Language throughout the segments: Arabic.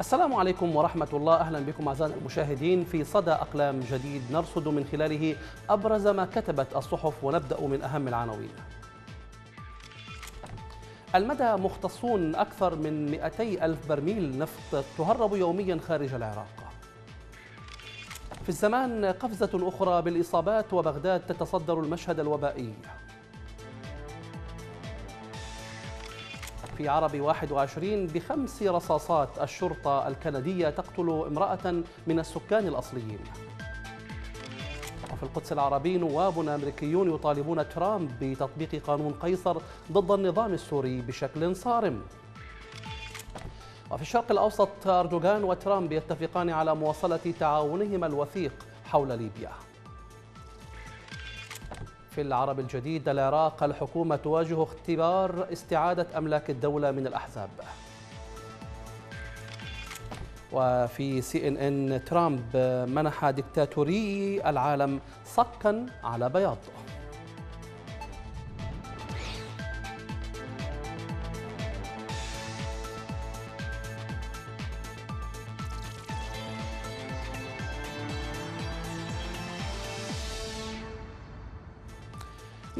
السلام عليكم ورحمة الله. أهلا بكم أعزائنا المشاهدين في صدى أقلام جديد نرصد من خلاله أبرز ما كتبت الصحف ونبدأ من أهم العناوين. المدى مختصون أكثر من 200 ألف برميل نفط تهرب يوميا خارج العراق. في الزمان قفزة أخرى بالإصابات وبغداد تتصدر المشهد الوبائي. في عرب 21 بخمس رصاصات الشرطة الكندية تقتل امرأة من السكان الأصليين. وفي القدس العربي نواب أمريكيون يطالبون ترامب بتطبيق قانون قيصر ضد النظام السوري بشكل صارم. وفي الشرق الأوسط أردوغان وترامب يتفقان على مواصلة تعاونهما الوثيق حول ليبيا. في العرب الجديد العراق الحكومة تواجه اختبار استعادة أملاك الدولة من الأحزاب. وفي سي إن إن ترامب منح دكتاتوري العالم صكا على بياض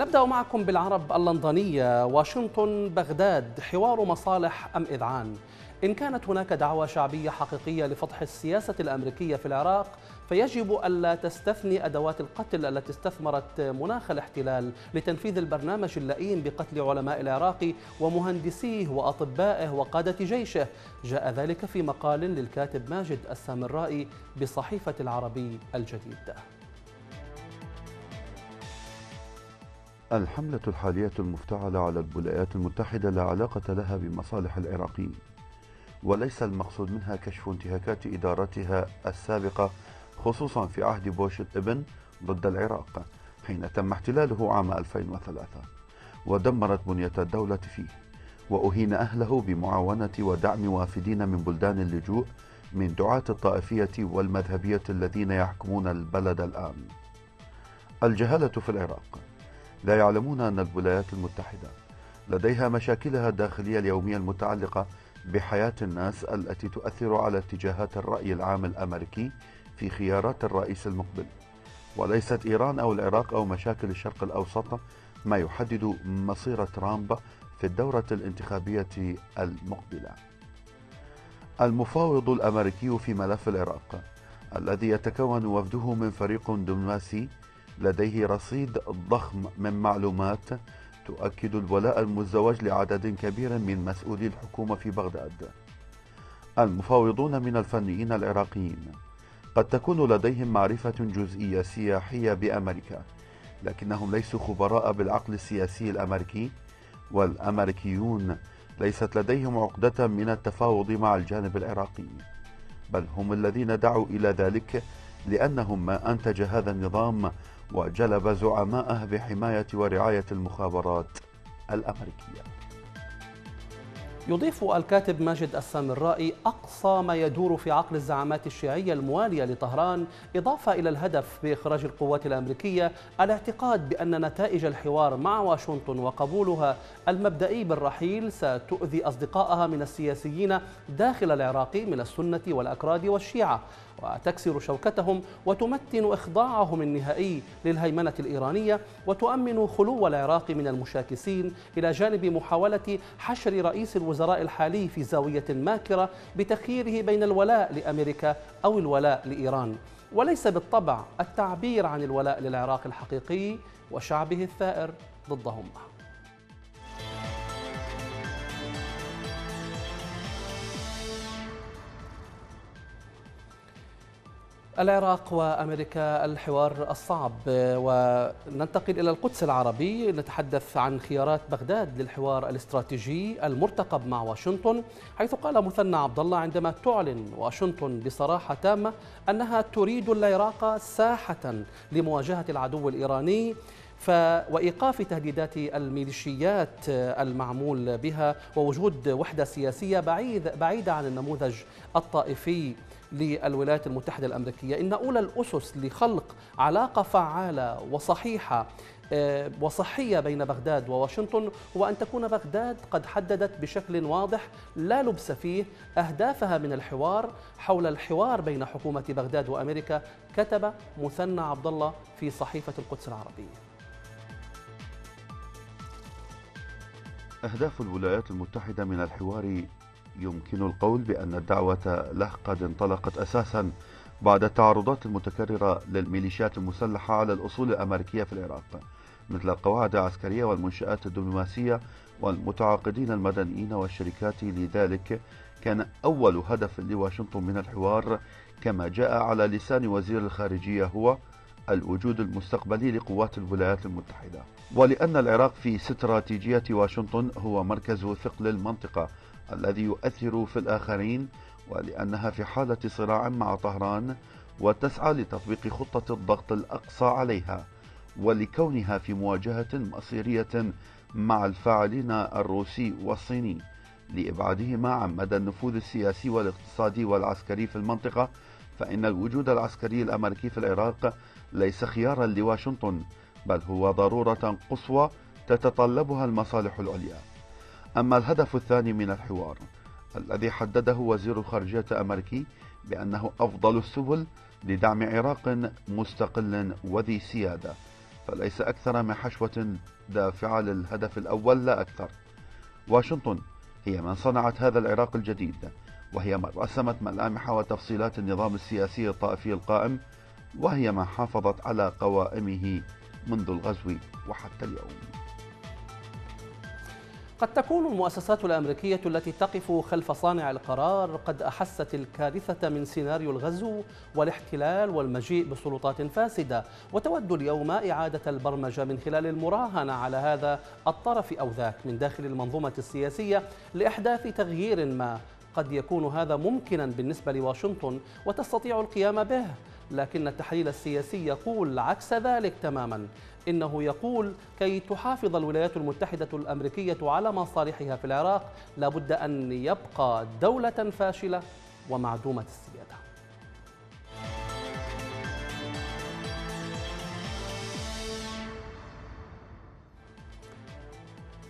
نبدأ معكم بالعرب اللندنية. واشنطن بغداد حوار مصالح أم إذعان؟ إن كانت هناك دعوة شعبية حقيقية لفضح السياسة الأمريكية في العراق فيجب ألا تستثني أدوات القتل التي استثمرت مناخ الاحتلال لتنفيذ البرنامج اللئيم بقتل علماء العراق ومهندسيه وأطبائه وقادة جيشه. جاء ذلك في مقال للكاتب ماجد السامرائي بصحيفة العربي الجديد. الحملة الحالية المفتعلة على الولايات المتحدة لا علاقة لها بمصالح العراقيين وليس المقصود منها كشف انتهاكات إدارتها السابقة خصوصا في عهد بوش الإبن ضد العراق حين تم احتلاله عام 2003 ودمرت بنية الدولة فيه وأهين أهله بمعاونة ودعم وافدين من بلدان اللجوء من دعاة الطائفية والمذهبية الذين يحكمون البلد الآن. الجهالة في العراق. لا يعلمون أن الولايات المتحدة لديها مشاكلها الداخلية اليومية المتعلقة بحياة الناس التي تؤثر على اتجاهات الرأي العام الأمريكي في خيارات الرئيس المقبل. وليست إيران أو العراق أو مشاكل الشرق الأوسط ما يحدد مصير ترامب في الدورة الانتخابية المقبلة. المفاوض الأمريكي في ملف العراق الذي يتكون وفده من فريق دبلوماسي لديه رصيد ضخم من معلومات تؤكد الولاء المزدوج لعدد كبير من مسؤولي الحكومة في بغداد. المفاوضون من الفنيين العراقيين قد تكون لديهم معرفة جزئية سياحية بأمريكا، لكنهم ليسوا خبراء بالعقل السياسي الأمريكي، والأمريكيون ليست لديهم عقدة من التفاوض مع الجانب العراقي، بل هم الذين دعوا إلى ذلك لأنهم ما أنتج هذا النظام وجلب زعماءه بحماية ورعاية المخابرات الأمريكية. يضيف الكاتب ماجد السامرائي أقصى ما يدور في عقل الزعامات الشيعية الموالية لطهران إضافة إلى الهدف بإخراج القوات الأمريكية الاعتقاد بأن نتائج الحوار مع واشنطن وقبولها المبدئي بالرحيل ستؤذي أصدقائها من السياسيين داخل العراق من السنة والأكراد والشيعة. وتكسر شوكتهم وتمتن إخضاعهم النهائي للهيمنة الإيرانية وتؤمن خلو العراق من المشاكسين إلى جانب محاولة حشر رئيس الوزراء الحالي في زاوية ماكرة بتخييره بين الولاء لأمريكا أو الولاء لإيران. وليس بالطبع التعبير عن الولاء للعراق الحقيقي وشعبه الثائر ضدهم. العراق وأمريكا الحوار الصعب. وننتقل إلى القدس العربي. نتحدث عن خيارات بغداد للحوار الاستراتيجي المرتقب مع واشنطن حيث قال مثنى عبد الله عندما تعلن واشنطن بصراحة تامه أنها تريد العراق ساحة لمواجهة العدو الإيراني ف وإيقاف تهديدات الميليشيات المعمول بها ووجود وحدة سياسية بعيد بعيدة عن النموذج الطائفي. للولايات المتحدة الأمريكية. إن أولى الأسس لخلق علاقة فعالة وصحيحة آه، وصحية بين بغداد وواشنطن هو أن تكون بغداد قد حددت بشكل واضح لا لبس فيه أهدافها من الحوار حول الحوار بين حكومة بغداد وأمريكا كتب مثنى عبد الله في صحيفة القدس العربية. أهداف الولايات المتحدة من الحوار يمكن القول بأن الدعوة له قد انطلقت أساسا بعد التعرضات المتكررة للميليشيات المسلحة على الأصول الأمريكية في العراق مثل القواعد العسكرية والمنشآت الدبلوماسية والمتعاقدين المدنيين والشركات. لذلك كان أول هدف لواشنطن من الحوار كما جاء على لسان وزير الخارجية هو الوجود المستقبلي لقوات الولايات المتحدة. ولأن العراق في استراتيجية واشنطن هو مركز ثقل المنطقة الذي يؤثر في الآخرين ولأنها في حالة صراع مع طهران وتسعى لتطبيق خطة الضغط الأقصى عليها ولكونها في مواجهة مصيرية مع الفاعلين الروسي والصيني. لإبعادهما عن مدى النفوذ السياسي والاقتصادي والعسكري في المنطقة فإن الوجود العسكري الأمريكي في العراق ليس خيارا لواشنطن بل هو ضرورة قصوى تتطلبها المصالح العليا. أما الهدف الثاني من الحوار الذي حدده وزير الخارجية الأمريكي بأنه أفضل السبل لدعم عراق مستقل وذي سيادة فليس أكثر من حشوة دافعة للهدف الأول لا أكثر. واشنطن هي من صنعت هذا العراق الجديد وهي من رسمت ملامح وتفصيلات النظام السياسي الطائفي القائم وهي من حافظت على قوائمه منذ الغزو وحتى اليوم. قد تكون المؤسسات الأمريكية التي تقف خلف صانع القرار قد أحست الكارثة من سيناريو الغزو والاحتلال والمجيء بسلطات فاسدة وتود اليوم إعادة البرمجة من خلال المراهنة على هذا الطرف أو ذاك من داخل المنظومة السياسية لإحداث تغيير ما قد يكون هذا ممكنا بالنسبة لواشنطن وتستطيع القيام به. لكن التحليل السياسي يقول عكس ذلك تماما. إنه يقول كي تحافظ الولايات المتحدة الأمريكية على مصالحها في العراق لابد أن يبقى دولة فاشلة ومعدومة السيادة.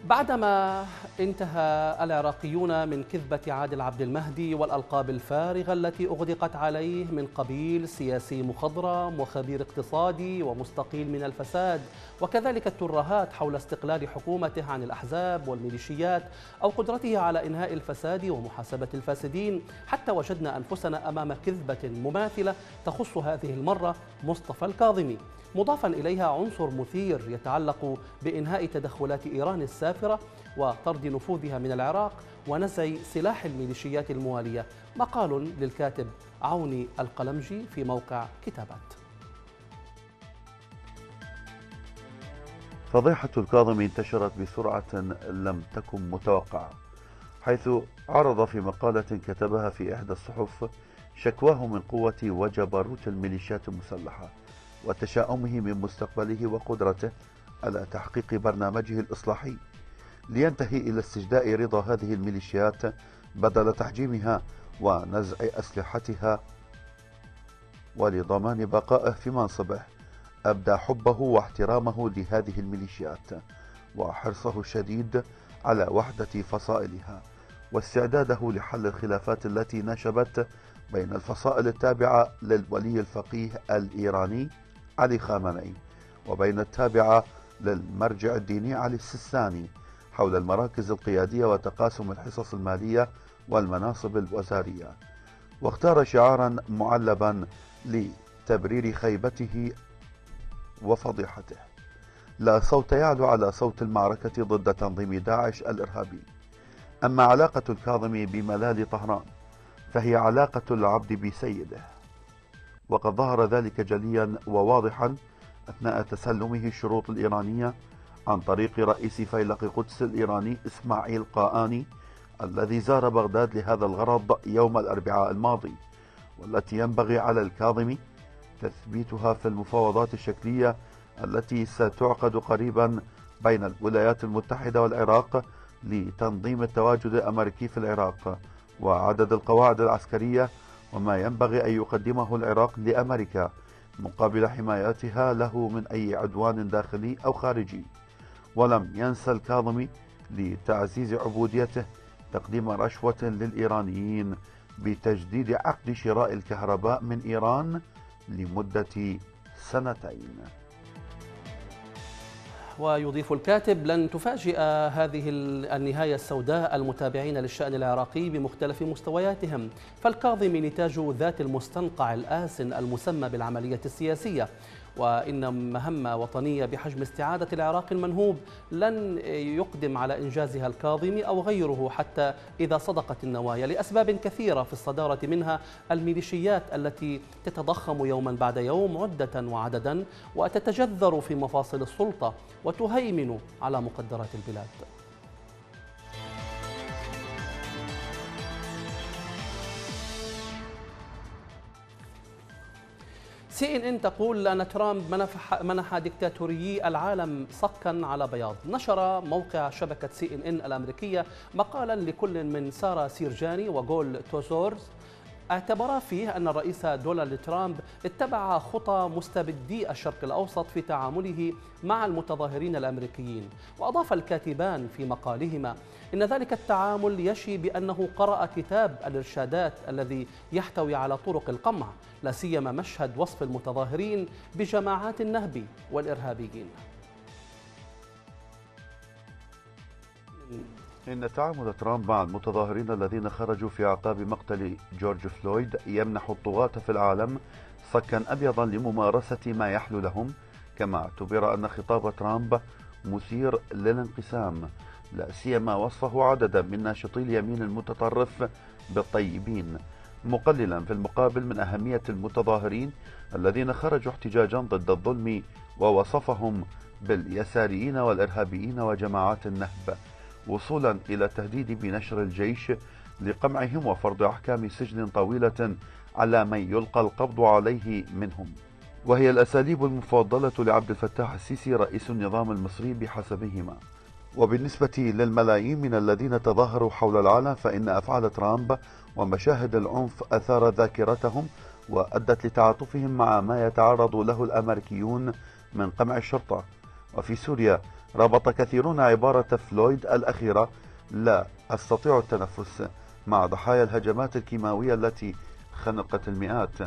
بعدما انتهى العراقيون من كذبة عادل عبد المهدي والألقاب الفارغة التي أغدقت عليه من قبيل سياسي مخضرم وخبير اقتصادي ومستقيل من الفساد وكذلك الترهات حول استقلال حكومته عن الأحزاب والميليشيات أو قدرته على إنهاء الفساد ومحاسبة الفاسدين حتى وجدنا أنفسنا أمام كذبة مماثلة تخص هذه المرة مصطفى الكاظمي. مضافا إليها عنصر مثير يتعلق بإنهاء تدخلات إيران السافرة وطرد نفوذها من العراق ونزع سلاح الميليشيات الموالية. مقال للكاتب عوني القلمجي في موقع كتابات. فضيحة الكاظمي انتشرت بسرعة لم تكن متوقعة حيث عرض في مقالة كتبها في إحدى الصحف شكواه من قوة وجبروت الميليشيات المسلحة. وتشاؤمه من مستقبله وقدرته على تحقيق برنامجه الإصلاحي. لينتهي إلى استجداء رضا هذه الميليشيات بدل تحجيمها ونزع أسلحتها ولضمان بقائه في منصبه. أبدى حبه واحترامه لهذه الميليشيات وحرصه الشديد على وحدة فصائلها. واستعداده لحل الخلافات التي نشبت بين الفصائل التابعة للولي الفقيه الإيراني علي خامنئي وبين التابعة للمرجع الديني علي السيستاني حول المراكز القيادية وتقاسم الحصص المالية والمناصب الوزارية. واختار شعارا معلبا لتبرير خيبته وفضيحته. لا صوت يعلو على صوت المعركة ضد تنظيم داعش الإرهابي. أما علاقة الكاظمي بملال طهران فهي علاقة العبد بسيده. وقد ظهر ذلك جليا وواضحا أثناء تسلمه الشروط الإيرانية عن طريق رئيس فيلق قدس الإيراني إسماعيل قاآني الذي زار بغداد لهذا الغرض يوم الأربعاء الماضي والتي ينبغي على الكاظمي تثبيتها في المفاوضات الشكلية التي ستعقد قريبا بين الولايات المتحدة والعراق لتنظيم التواجد الأمريكي في العراق وعدد القواعد العسكرية وما ينبغي أن يقدمه العراق لأمريكا مقابل حمايتها له من أي عدوان داخلي أو خارجي. ولم ينسى الكاظمي لتعزيز عبوديته تقديم رشوة للإيرانيين بتجديد عقد شراء الكهرباء من إيران لمدة سنتين. ويضيف الكاتب لن تفاجئ هذه النهاية السوداء المتابعين للشأن العراقي بمختلف مستوياتهم. فالكاظم نتاج ذات المستنقع الآسن المسمى بالعملية السياسية. وإن مهمة وطنية بحجم استعادة العراق المنهوب لن يقدم على إنجازها الكاظم أو غيره حتى إذا صدقت النوايا لأسباب كثيرة في الصدارة منها الميليشيات التي تتضخم يوما بعد يوم عدة وعددا وتتجذر في مفاصل السلطة وتهيمن على مقدرات البلاد. سي إن ان تقول أن ترامب منح, منح دكتاتوريي العالم صكا على بياض. نشر موقع شبكة سي إن إن الأمريكية مقالا لكل من سارة سيرجاني وجول توزورز اعتبر فيه أن الرئيس دونالد ترامب اتبع خطى مستبدي الشرق الأوسط في تعامله مع المتظاهرين الأمريكيين وأضاف الكاتبان في مقالهما إن ذلك التعامل يشي بأنه قرأ كتاب الإرشادات الذي يحتوي على طرق القمع لا سيما مشهد وصف المتظاهرين بجماعات النهب والإرهابيين. إن تعامل ترامب مع المتظاهرين الذين خرجوا في أعقاب مقتل جورج فلويد يمنح الطغاة في العالم صكا أبيضا لممارسة ما يحلو لهم كما اعتبر أن خطاب ترامب مثير للانقسام. لا سيما وصفه عددا من ناشطي اليمين المتطرف بالطيبين. مقللا في المقابل من أهمية المتظاهرين الذين خرجوا احتجاجا ضد الظلم ووصفهم باليساريين والإرهابيين وجماعات النهب. وصولا إلى التهديد بنشر الجيش لقمعهم وفرض أحكام سجن طويلة على من يلقى القبض عليه منهم. وهي الأساليب المفضلة لعبد الفتاح السيسي رئيس النظام المصري بحسبهما. وبالنسبة للملايين من الذين تظاهروا حول العالم فإن أفعال ترامب ومشاهد العنف أثار ذاكرتهم وأدت لتعاطفهم مع ما يتعرض له الأمريكيون من قمع الشرطة. وفي سوريا ربط كثيرون عبارة فلويد الأخيرة. لا أستطيع التنفس مع ضحايا الهجمات الكيماوية التي خنقت المئات.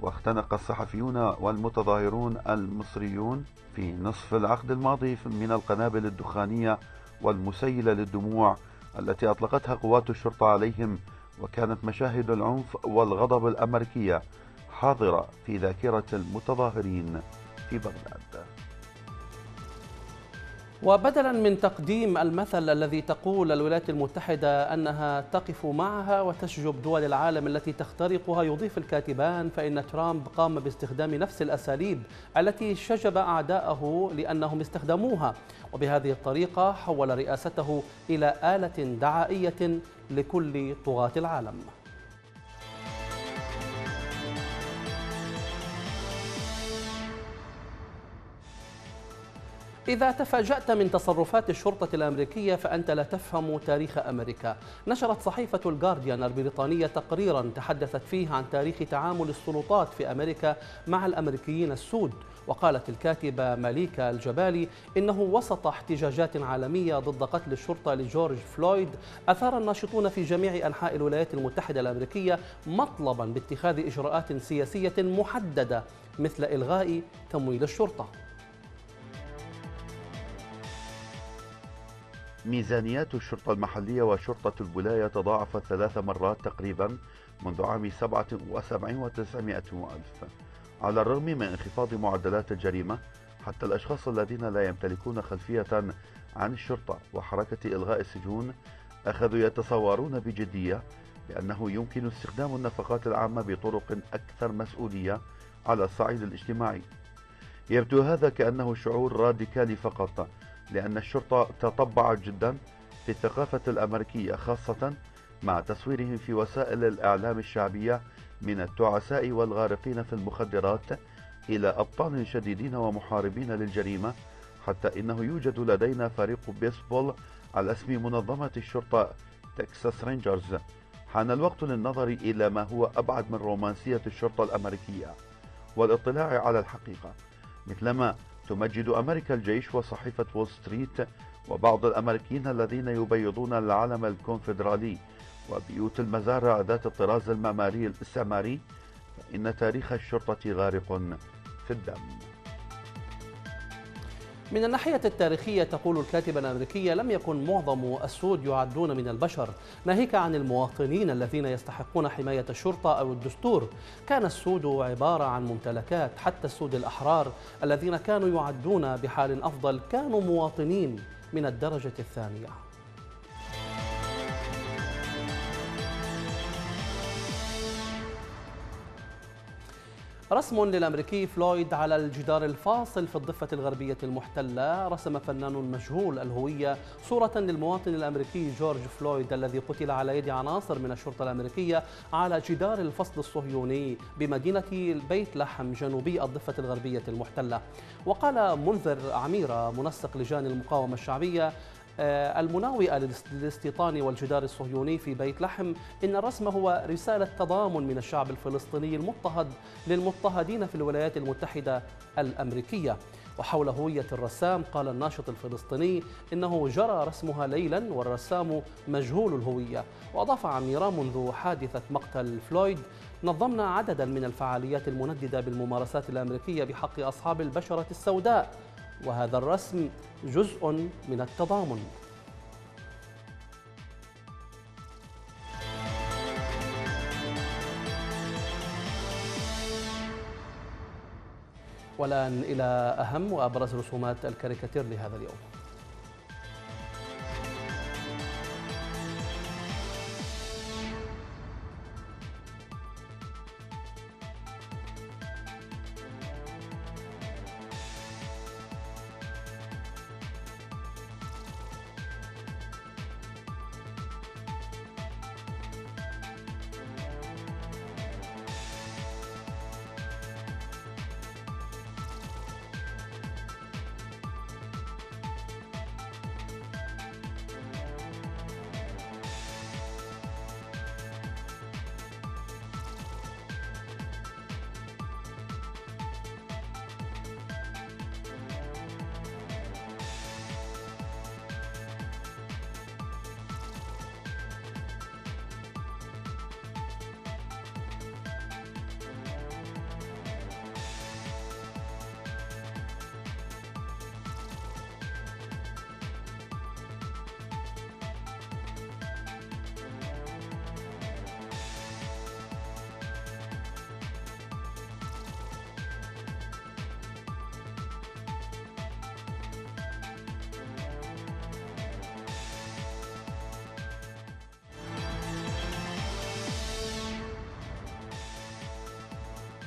واختنق الصحفيون والمتظاهرون المصريون في نصف العقد الماضي من القنابل الدخانية والمسيلة للدموع التي أطلقتها قوات الشرطة عليهم وكانت مشاهد العنف والغضب الأمريكية حاضرة في ذاكرة المتظاهرين في بغداد. وبدلا من تقديم المثل الذي تقول الولايات المتحدة أنها تقف معها وتشجب دول العالم التي تخترقها يضيف الكاتبان فإن ترامب قام باستخدام نفس الأساليب التي شجب أعداءه لأنهم استخدموها. وبهذه الطريقة حول رئاسته إلى آلة دعائية لكل طغاة العالم. إذا تفاجأت من تصرفات الشرطة الأمريكية فأنت لا تفهم تاريخ أمريكا. نشرت صحيفة الجارديان البريطانية تقريرا تحدثت فيه عن تاريخ تعامل السلطات في أمريكا مع الأمريكيين السود. وقالت الكاتبة ماليكا الجبالي إنه وسط احتجاجات عالمية ضد قتل الشرطة لجورج فلويد أثار الناشطون في جميع أنحاء الولايات المتحدة الأمريكية مطلبا باتخاذ إجراءات سياسية محددة مثل إلغاء تمويل الشرطة. ميزانيات الشرطة المحلية وشرطة الولاية تضاعفت ثلاث مرات تقريبا منذ عام 77 و900 ألف على الرغم من انخفاض معدلات الجريمة حتى الأشخاص الذين لا يمتلكون خلفية عن الشرطة وحركة إلغاء السجون أخذوا يتصورون بجدية بأنه يمكن استخدام النفقات العامة بطرق أكثر مسؤولية على الصعيد الاجتماعي. يبدو هذا كأنه شعور راديكالي فقط لأن الشرطة تطبعت جدا في الثقافة الأمريكية خاصة مع تصويرهم في وسائل الإعلام الشعبية من التعساء والغارقين في المخدرات إلى أبطال شديدين ومحاربين للجريمة حتى إنه يوجد لدينا فريق بيسبول على اسم منظمة الشرطة تكساس رينجرز. حان الوقت للنظر إلى ما هو أبعد من رومانسية الشرطة الأمريكية والإطلاع على الحقيقة. مثلما تمجد أمريكا الجيش وصحيفة وول ستريت وبعض الأمريكيين الذين يبيضون العلم الكونفدرالي وبيوت المزارع ذات الطراز المعماري الاستعماري فإن تاريخ الشرطة غارق في الدم. من الناحية التاريخية تقول الكاتبة الأمريكية لم يكن معظم السود يعدون من البشر. ناهيك عن المواطنين الذين يستحقون حماية الشرطة أو الدستور. كان السود عبارة عن ممتلكات حتى السود الأحرار الذين كانوا يعدون بحال أفضل كانوا مواطنين من الدرجة الثانية. رسم للأمريكي فلويد على الجدار الفاصل في الضفة الغربية المحتلة. رسم فنان مجهول الهوية صورة للمواطن الأمريكي جورج فلويد الذي قتل على يد عناصر من الشرطة الأمريكية على جدار الفصل الصهيوني بمدينة بيت لحم جنوبي الضفة الغربية المحتلة. وقال منذر عميرة منسق لجان المقاومة الشعبية المناوئة للاستيطان والجدار الصهيوني في بيت لحم إن الرسم هو رسالة تضامن من الشعب الفلسطيني المضطهد للمضطهدين في الولايات المتحدة الأمريكية. وحول هوية الرسام قال الناشط الفلسطيني إنه جرى رسمها ليلا والرسام مجهول الهوية. وأضاف عميرة منذ حادثة مقتل فلويد نظمنا عددا من الفعاليات المنددة بالممارسات الأمريكية بحق أصحاب البشرة السوداء. وهذا الرسم جزء من التضامن. والآن إلى أهم وأبرز رسومات الكاريكاتير لهذا اليوم.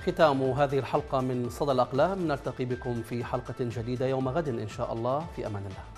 ختام هذه الحلقة من صدى الأقلام. نلتقي بكم في حلقة جديدة يوم غد إن شاء الله. في أمان الله.